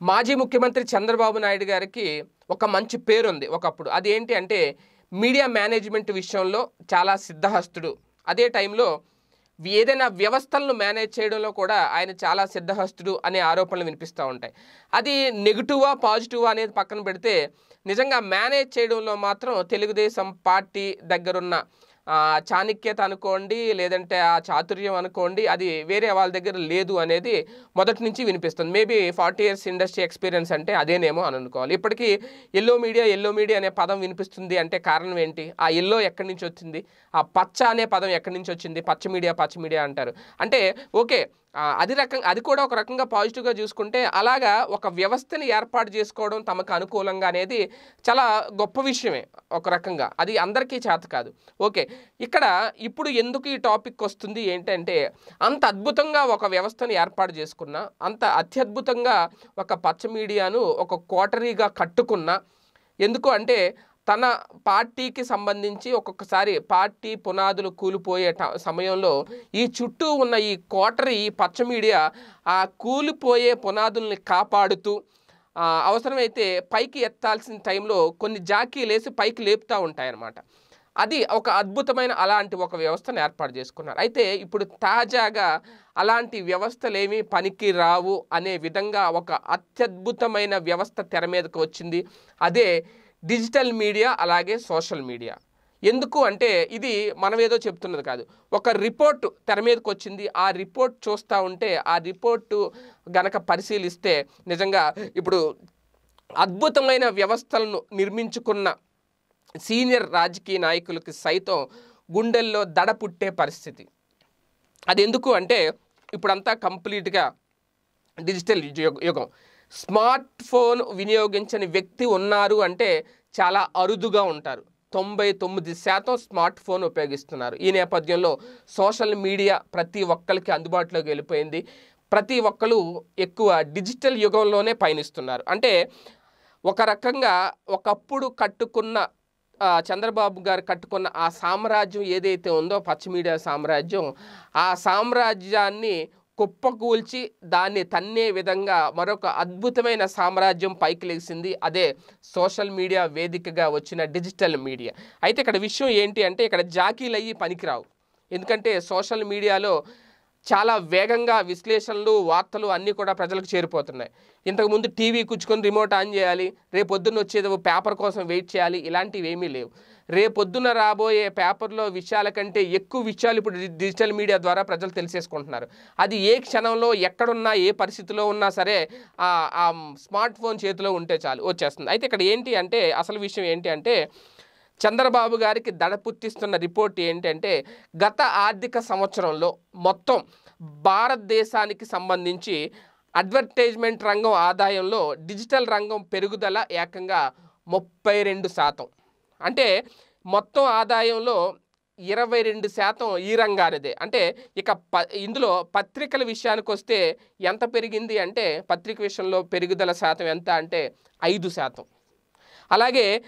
మాజీ ముఖ్యమంత్రి చంద్రబాబు నాయుడు గారికి ఒక మంచి పేరు ఉంది ఒకప్పుడు. అది ఏంటి అంటే మీడియా మేనేజ్మెంట్ విషయంలో చాలా సిద్ధహస్తుడు. అదే టైంలో ఏదైనా వ్యవస్థలను మేనేజ్ చేయడంలో కూడా ఆయన చాలా సిద్ధహస్తుడు అనే ఆరోపణలు వినిపిస్తూ ఉంటాయి. అది నెగిటివా పాజిటివా అనేది పక్కన పెడితే నిజంగా మేనేజ్ చేయడంలో మాత్రం తెలుగుదేశం పార్టీ దగ్గరున్న చాణిక్యత అనుకోండి లేదంటే ఆ చాతుర్యం అనుకోండి అది వేరే వాళ్ళ దగ్గర లేదు అనేది మొదటి నుంచి వినిపిస్తుంది. Maybe forty years industry experience అంటే అదేనేమో అని అనుకోవాలి. ఇప్పటికీ ఎల్లో మీడియా ఎల్లో మీడియా అనే పదం వినిపిస్తుంది అంటే కారణం ఏంటి? ఆ ఎల్లో ఎక్కడి నుంచి వచ్చింది? ఆ పచ్చ అనే పదం ఎక్కడి నుంచి వచ్చింది? పచ్చ మీడియా పచ్చ మీడియా అంటారు. అంటే ఓకే అది రకం అది కూడా ఒక రకంగా పాజిటివ్గా చూసుకుంటే అలాగా ఒక వ్యవస్థని ఏర్పాటు చేసుకోవడం తమకు అనుకూలంగా అనేది చాలా గొప్ప విషయమే ఒక రకంగా. అది అందరికీ చేత కాదు. ఓకే. ఇక్కడ ఇప్పుడు ఎందుకు ఈ టాపిక్ వస్తుంది ఏంటంటే అంత అద్భుతంగా ఒక వ్యవస్థను ఏర్పాటు చేసుకున్న అంత అత్యద్భుతంగా ఒక పచ్చ మీడియాను ఒక కోటరీగా కట్టుకున్న ఎందుకు అంటే తన పార్టీకి సంబంధించి ఒక్కొక్కసారి పార్టీ పునాదులు కూలిపోయే ట- సమయంలో ఈ చుట్టూ ఉన్న ఈ కోటరీ ఈ పచ్చ మీడియా ఆ కూలిపోయే పునాదుల్ని కాపాడుతూ అవసరమైతే పైకి ఎత్తాల్సిన టైంలో కొన్ని జాకీలేసి పైకి లేపుతూ ఉంటాయన్నమాట. అది ఒక అద్భుతమైన అలాంటి ఒక వ్యవస్థను ఏర్పాటు చేసుకున్నారు. అయితే ఇప్పుడు తాజాగా అలాంటి వ్యవస్థలేమీ పనికి రావు అనే విధంగా ఒక అత్యద్భుతమైన వ్యవస్థ తెర మీదకు వచ్చింది. అదే డిజిటల్ మీడియా అలాగే సోషల్ మీడియా. ఎందుకు అంటే ఇది మనమేదో చెప్తున్నది కాదు. ఒక రిపోర్ట్ తెర మీదకి వచ్చింది. ఆ రిపోర్ట్ చూస్తూ ఉంటే ఆ రిపోర్టు గనక పరిశీలిస్తే నిజంగా ఇప్పుడు అద్భుతమైన వ్యవస్థలను నిర్మించుకున్న సీనియర్ రాజకీయ నాయకులకి సైతం గుండెల్లో దడ పుట్టే పరిస్థితి. అది ఎందుకు అంటే ఇప్పుడంతా కంప్లీట్గా డిజిటల్ యుగం. స్మార్ట్ ఫోన్ వినియోగించని వ్యక్తి ఉన్నారు అంటే చాలా అరుదుగా ఉంటారు. తొంభై తొమ్మిది శాతం స్మార్ట్ ఫోన్ ఉపయోగిస్తున్నారు. ఈ నేపథ్యంలో సోషల్ మీడియా ప్రతి ఒక్కరికి అందుబాటులోకి వెళ్ళిపోయింది. ప్రతి ఒక్కరు ఎక్కువ డిజిటల్ యుగంలోనే పయనిస్తున్నారు. అంటే ఒక రకంగా ఒకప్పుడు కట్టుకున్న చంద్రబాబు గారు కట్టుకున్న ఆ సామ్రాజ్యం ఏదైతే ఉందో పచ్చ మీడియా సామ్రాజ్యం ఆ సామ్రాజ్యాన్ని కుప్పకూల్చి దాన్ని తన్నే విధంగా మరొక అద్భుతమైన సామ్రాజ్యం పైకి లేచింది అదే సోషల్ మీడియా వేదికగా వచ్చిన డిజిటల్ మీడియా. అయితే ఇక్కడ విషయం ఏంటి అంటే ఇక్కడ జాకీలు అయ్యి పనికిరావు. ఎందుకంటే సోషల్ మీడియాలో చాలా వేగంగా విశ్లేషణలు వార్తలు అన్నీ కూడా ప్రజలకు చేరిపోతున్నాయి. ఇంతకుముందు టీవీ కూర్చుకొని రిమోట్ ఆన్ చేయాలి రేపొద్దున వచ్చేది పేపర్ కోసం వెయిట్ చేయాలి ఇలాంటివి ఏమీ లేవు. రేపొద్దున రాబోయే పేపర్లో విషయాల కంటే ఎక్కువ విషయాలు ఇప్పుడు డిజిటల్ మీడియా ద్వారా ప్రజలు తెలిసేసుకుంటున్నారు. అది ఏ క్షణంలో ఎక్కడున్నా ఏ పరిస్థితిలో ఉన్నా సరే ఆ స్మార్ట్ ఫోన్ చేతిలో ఉంటే చాలు వచ్చేస్తుంది. అయితే ఇక్కడ ఏంటి అంటే అసలు విషయం ఏంటి అంటే చంద్రబాబు గారికి దడ పుట్టిస్తున్న రిపోర్ట్ ఏంటంటే గత ఆర్థిక సంవత్సరంలో మొత్తం భారతదేశానికి సంబంధించి అడ్వర్టైజ్మెంట్ రంగం ఆదాయంలో డిజిటల్ రంగం పెరుగుదల ఏకంగా ముప్పై రెండు శాతం. అంటే మొత్తం ఆదాయంలో ఇరవై రెండు శాతం ఈ రంగానిదే. అంటే ఇక ప ఇందులో పత్రికల విషయానికి వస్తే ఎంత పెరిగింది అంటే పత్రిక విషయంలో పెరుగుదల శాతం ఎంత అంటే ఐదు శాతం. అలాగే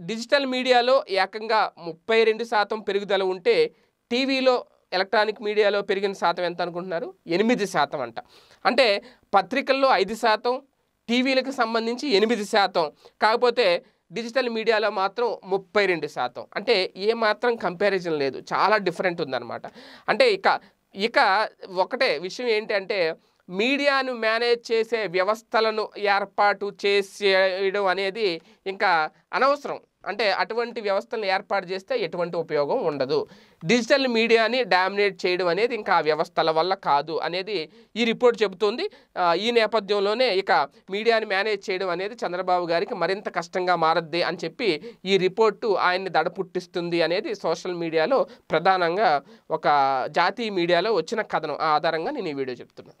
డిజిటల్ మీడియాలో ఏకంగా ముప్పై రెండు శాతం పెరుగుదల ఉంటే టీవీలో ఎలక్ట్రానిక్ మీడియాలో పెరిగిన శాతం ఎంత అనుకుంటున్నారు? ఎనిమిది శాతం అంట. అంటే పత్రికల్లో ఐదు శాతం టీవీలకు సంబంధించి ఎనిమిది శాతం. కాకపోతే డిజిటల్ మీడియాలో మాత్రం ముప్పై రెండు శాతం. అంటే ఏ మాత్రం కంపారిజన్ లేదు. చాలా డిఫరెంట్ ఉందన్నమాట. అంటే ఇక ఇక ఒకటే విషయం ఏంటంటే మీడియాను మేనేజ్ చేసే వ్యవస్థలను ఏర్పాటు చేసేయడం అనేది ఇంకా అనవసరం. అంటే అటువంటి వ్యవస్థలను ఏర్పాటు చేస్తే ఎటువంటి ఉపయోగం ఉండదు. డిజిటల్ మీడియాని డామినేట్ చేయడం అనేది ఇంకా ఆ వ్యవస్థల వల్ల కాదు అనేది ఈ రిపోర్ట్ చెబుతుంది. ఈ నేపథ్యంలోనే ఇక మీడియాని మేనేజ్ చేయడం అనేది చంద్రబాబు గారికి మరింత కష్టంగా మారద్ది అని చెప్పి ఈ రిపోర్టు ఆయన్ని దడ పుట్టిస్తుంది అనేది సోషల్ మీడియాలో ప్రధానంగా ఒక జాతీయ మీడియాలో వచ్చిన కథనం ఆధారంగా నేను ఈ వీడియో చెప్తున్నాను.